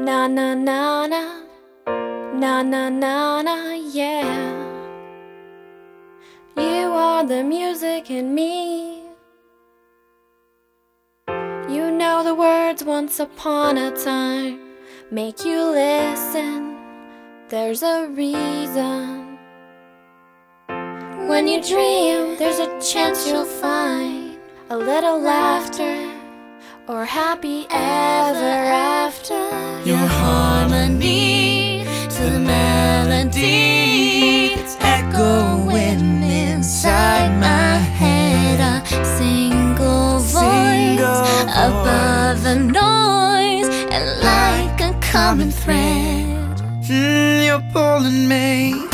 Na na na na, na na na na, yeah. You are the music in me. You know the words once upon a time make you listen. There's a reason. When you dream, there's a chance you'll find a little laughter or happy ever after. Your harmony to the melody echoing inside my head A single voice above the noise And like a common thread Mm, you're pulling me.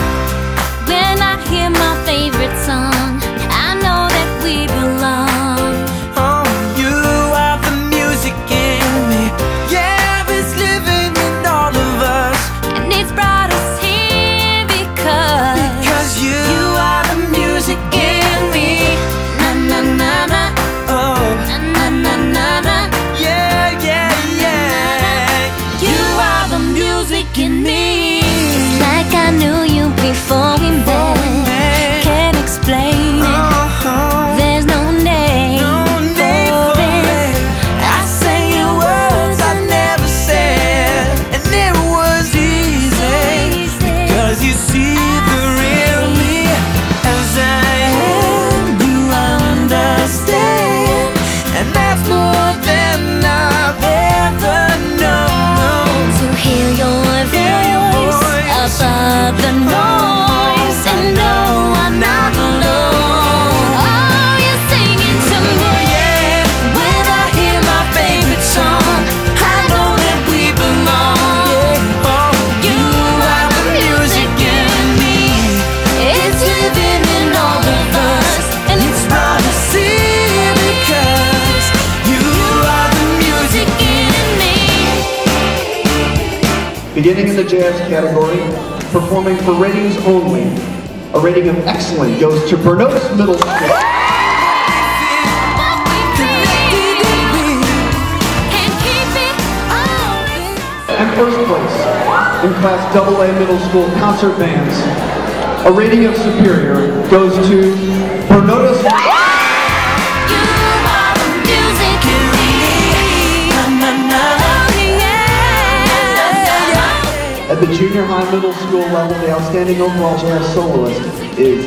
In the jazz category, performing for ratings only. A rating of excellent goes to Bernotas Middle School. And first place in Class AA Middle School concert bands. A rating of superior goes to Bernotas. Junior high middle school level, the outstanding overall jazz soloist is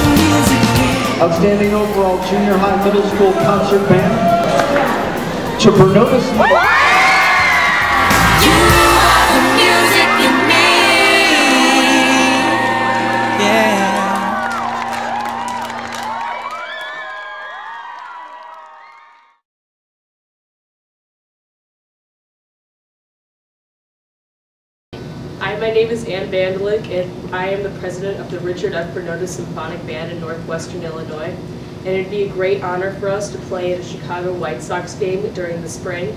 the music. Outstanding overall junior high middle school concert band to Hi, my name is Ann Vandelik, and I am the president of the Richard F. Bernota Symphonic Band in Northwestern Illinois. And it'd be a great honor for us to play at a Chicago White Sox game during the spring.